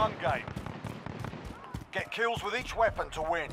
gun game. Get kills with each weapon to win.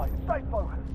Good. Stay focused.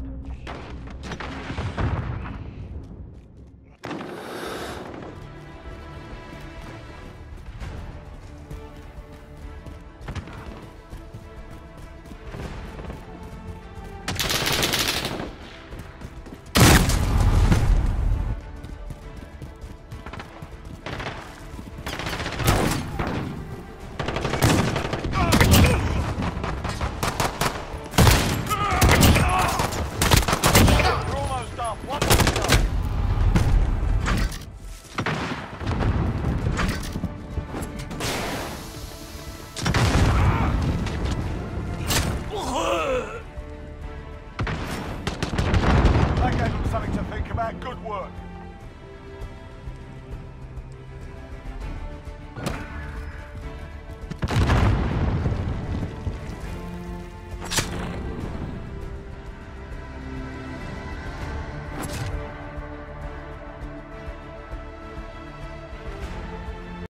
Something to think about. Good work.